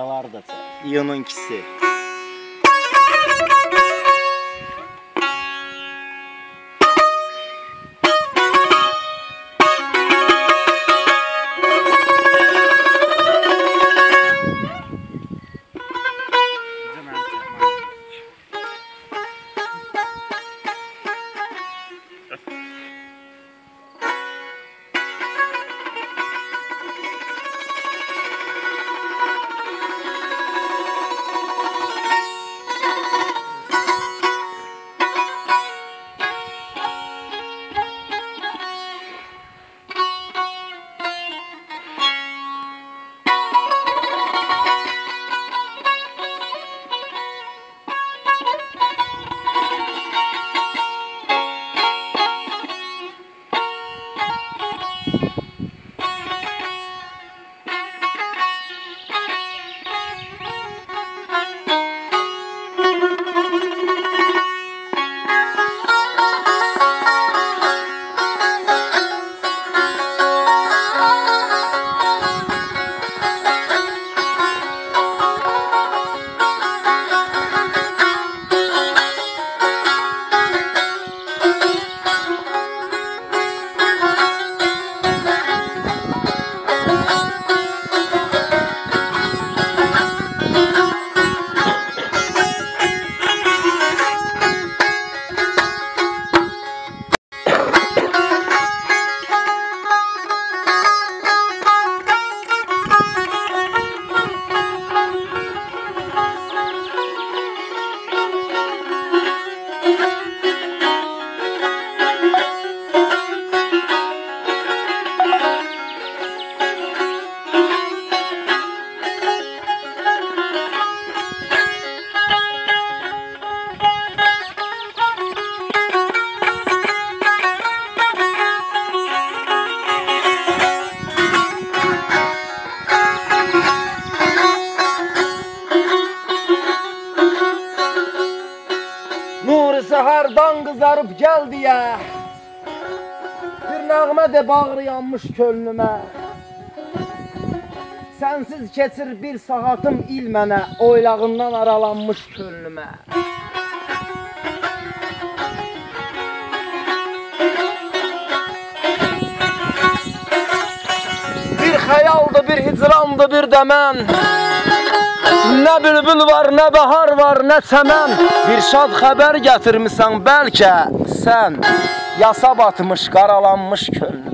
avardă-ți. Eu nu închise. Bye. Qızarıb gəl deyə Bir nəğmə də bağrı yanmış könlümə. Sənsiz keçir bir saatım il mənə Oylağından aralanmış könlümə. Bir xəyaldı, bir hicrandı, bir də mən Nə bülbül var, nə bahar var, nə çəmən. Bir şad xəbər gətirmisən bəlkə sən. Yasa batmış, qaralanmış könlümə